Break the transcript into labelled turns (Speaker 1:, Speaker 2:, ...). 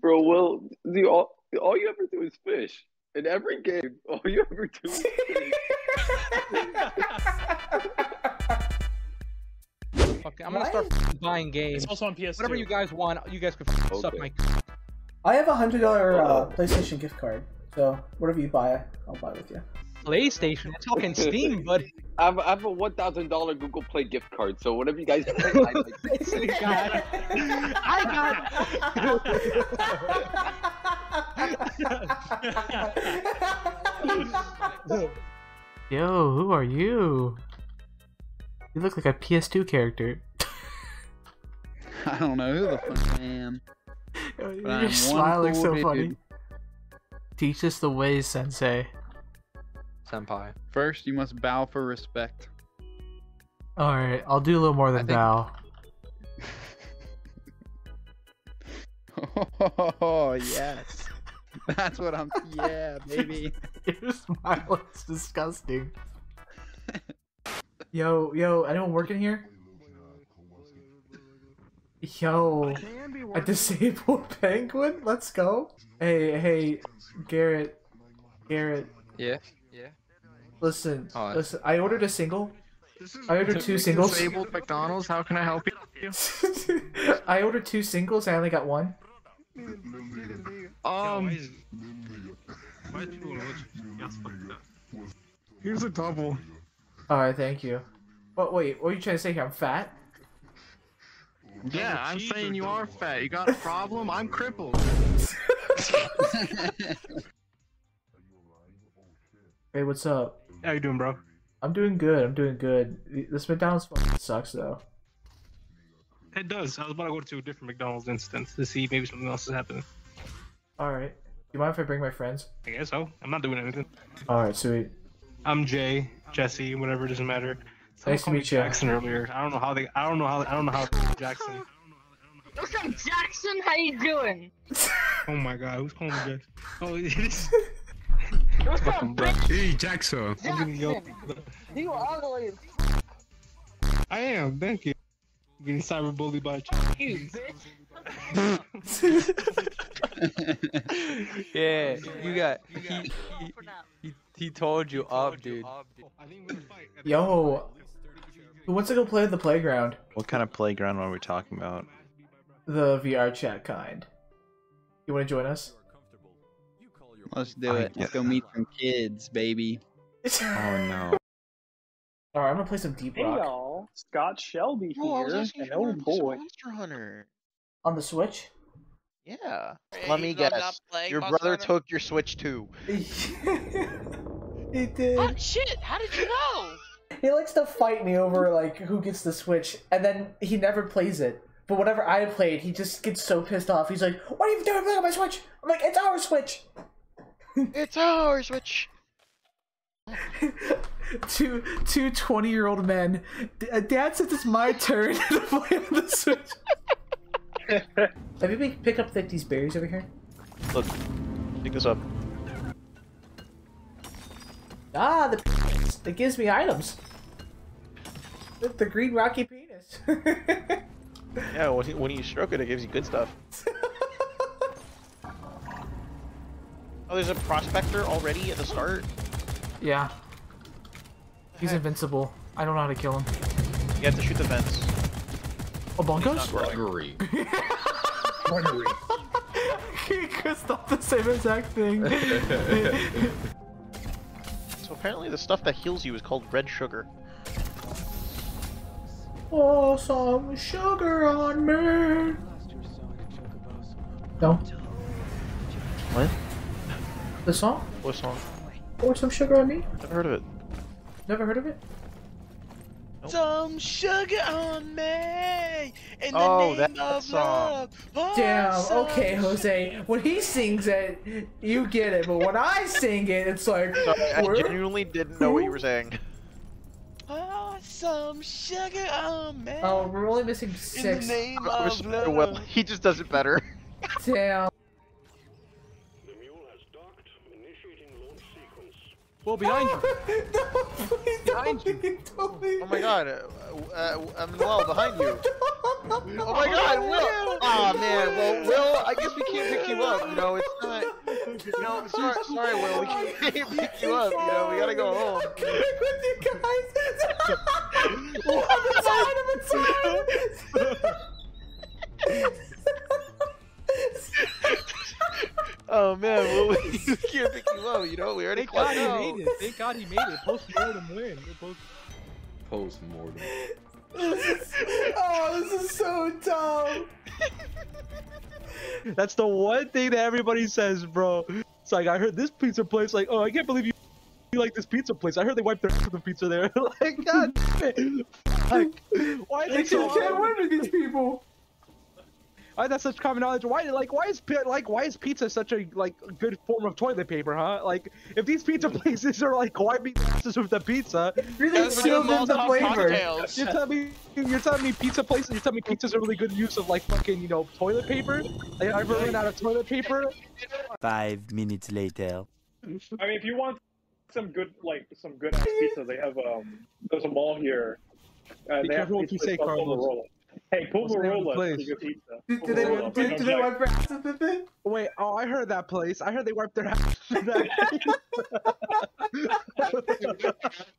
Speaker 1: Bro, Will, the all, all you ever do is fish. In every game, all you ever do is fish.
Speaker 2: Fuck, I'm gonna start f***ing buying games.
Speaker 3: It's also on PS2.
Speaker 2: Whatever you guys want, you guys can f***ing suck
Speaker 1: Okay.
Speaker 2: my.
Speaker 4: I have a hundred dollar uh. PlayStation gift card, so whatever you buy, I'll buy with you.
Speaker 2: PlayStation. We're talking Steam, bud.
Speaker 1: I have, I have a one thousand dollar Google Play gift card, so whatever you guys play, I like.
Speaker 2: God.
Speaker 5: Yo, who are you? You look like a PS2 character.
Speaker 6: I don't know who the fuck I am.
Speaker 5: Your
Speaker 6: I'm one
Speaker 5: smile looks
Speaker 6: cool
Speaker 5: so
Speaker 6: dude.
Speaker 5: funny. Teach us the ways, Sensei.
Speaker 2: Senpai.
Speaker 6: First, you must bow for respect.
Speaker 5: Alright, I'll do a little more than
Speaker 6: think-
Speaker 5: bow.
Speaker 6: Oh yes, that's what I'm. Yeah, baby.
Speaker 5: Your smile is disgusting. yo, yo, anyone working here? Yo, a disabled penguin? Let's go. Hey, hey, Garrett. Garrett,
Speaker 2: Yeah. Yeah.
Speaker 5: listen,
Speaker 2: Alright.
Speaker 5: listen. I ordered a single. I ordered two singles.
Speaker 7: Disabled McDonald's. How can I help you?
Speaker 5: I ordered two singles. I only got one.
Speaker 7: Um, here's a double.
Speaker 5: Alright, thank you. But wait, what are you trying to say here? I'm fat?
Speaker 7: Yeah, I'm saying you are fat. You got a problem? I'm crippled.
Speaker 5: Hey, what's up?
Speaker 7: How you doing, bro?
Speaker 5: I'm doing good. I'm doing good. This McDonald's fucking sucks though.
Speaker 7: It does. I was about to go to a different McDonald's instance to see maybe something else is happening.
Speaker 5: All right. Do you mind if I bring my friends?
Speaker 7: I guess so. I'm not doing anything.
Speaker 5: All right, sweet.
Speaker 7: I'm Jay, Jesse, whatever. It doesn't matter. Someone
Speaker 5: Nice to meet you.
Speaker 7: Jackson earlier. I don't know how they. I don't know how. I don't know how Jackson.
Speaker 8: What's up, Jackson? How you doing?
Speaker 7: Oh my God, who's calling me Jackson? Oh, it is.
Speaker 8: What's up,
Speaker 7: Fucking bro.
Speaker 9: Hey, Jackson.
Speaker 7: I'm getting yelled.
Speaker 8: Jackson? You ugly
Speaker 7: I am. Thank you. I'm getting cyberbullied by a child.
Speaker 8: you, bitch.
Speaker 2: Yeah. You got. He, he, he, he told you up, dude.
Speaker 7: I think we're gonna fight.
Speaker 5: Yo, who wants to go play at the playground?
Speaker 10: What kind of playground are we talking about?
Speaker 5: The VR chat kind. You want to join us?
Speaker 6: Let's do
Speaker 10: I
Speaker 6: it. Let's go meet some kids, baby.
Speaker 10: Oh no.
Speaker 5: All right, I'm gonna play some Deep
Speaker 3: Hey
Speaker 5: Rock
Speaker 3: y'all, Scott Shelby
Speaker 9: Oh,
Speaker 3: here,
Speaker 9: asking
Speaker 3: and oh
Speaker 9: wanted to play some
Speaker 3: boy,
Speaker 9: Monster Hunter.
Speaker 5: on the Switch.
Speaker 9: Yeah.
Speaker 10: Let me guess. Your brother took your Switch too.
Speaker 5: he did.
Speaker 8: Oh,
Speaker 5: did.
Speaker 8: shit, how did you know?
Speaker 5: He likes to fight me over like who gets the Switch, and then he never plays it. But whenever I played, he just gets so pissed off. He's like, "What are you doing playing on my Switch?" I'm like, "It's our Switch."
Speaker 9: It's our Switch.
Speaker 5: two two 20 year old men. D- uh, Dad says it's my turn to play on the Switch. Have you been pick up like, these berries over here?
Speaker 10: Look, pick this up.
Speaker 5: Ah, the penis. It gives me items. The, the green rocky penis.
Speaker 10: Yeah, when, you- when you stroke it, it gives you good stuff. Oh, there's a prospector already at the start.
Speaker 5: yeah. He's invincible. I don't know how to kill him.
Speaker 10: You have to shoot the vents.
Speaker 5: Oh, Bonkos?
Speaker 10: Not growing.
Speaker 9: Gregory.
Speaker 5: Chris thought the same exact thing.
Speaker 10: So apparently, the stuff that heals you is called red sugar.
Speaker 5: oh, some sugar on me. No.
Speaker 10: What?
Speaker 5: The song?
Speaker 10: What song?
Speaker 5: Pour some sugar on me?
Speaker 10: Never heard of it.
Speaker 5: Never heard of it?
Speaker 9: Some sugar on me. In the
Speaker 10: Oh,
Speaker 9: name
Speaker 10: that- that
Speaker 9: of
Speaker 10: song.
Speaker 9: love. Oh,
Speaker 5: Damn, okay, Jose. When he sings it, you get it, but when I sing it, it's like,
Speaker 10: Sorry, I genuinely didn't know what you were saying.
Speaker 9: Oh, some sugar on me.
Speaker 5: Oh, we're only missing
Speaker 9: in the
Speaker 5: six.
Speaker 9: name
Speaker 10: I
Speaker 9: of love.
Speaker 10: well, he just does it better.
Speaker 5: Damn.
Speaker 2: Well, behind you.
Speaker 5: no, please
Speaker 2: Behind
Speaker 5: don't leave, don't leave.
Speaker 10: Oh my god, uh, uh, uh, Manuel, behind you. Oh my god, Will! Aw man, well, Will, I guess we can't pick you up, you know, it's not... You know, sorry, sorry Will, we can't pick you up, you know, we gotta go home.
Speaker 5: I'm with you guys. I'm inside. I'm inside.
Speaker 10: Oh man, well, we can't pick you up, you know, we already
Speaker 2: Thank God
Speaker 10: clocked
Speaker 2: he made it. Thank God he made it. Post-mortem win. Post-
Speaker 1: Post mortem.
Speaker 5: oh, this is so dumb.
Speaker 2: That's the one thing that everybody says, bro. It's like I heard this pizza place. Like, oh, I can't believe you, you like this pizza place. I heard they wiped their ass with the pizza there. like, god. Like, why are
Speaker 5: You
Speaker 2: they so
Speaker 5: can't, can't win with these people.
Speaker 2: Why is that such common knowledge? Why like why is like why is pizza such a like good form of toilet paper, huh? Like if these pizza places are like wiping their asses with the pizza,
Speaker 5: Really
Speaker 10: That's you
Speaker 5: in the
Speaker 10: Molotov
Speaker 5: flavor.
Speaker 10: cocktails.
Speaker 2: you're telling me you're telling me pizza places you're telling me pizza's a really good use of like fucking you know toilet paper? Like I ever run out of toilet paper?
Speaker 11: Five minutes later.
Speaker 3: I mean, if you want some good, like some good ass pizza, they have um, there's a mall here. Uh,
Speaker 2: Be
Speaker 3: they have
Speaker 2: careful what you say, Carlos.
Speaker 3: Pulverola. Hey,
Speaker 2: What's the name the
Speaker 3: Pulverola
Speaker 2: place?
Speaker 3: is good pizza.
Speaker 5: Do, do they,
Speaker 3: Pulverola,
Speaker 5: do,
Speaker 3: but
Speaker 5: do they wipe their asses with it?
Speaker 2: Wait, oh I heard that place. I heard they wiped their ass with that.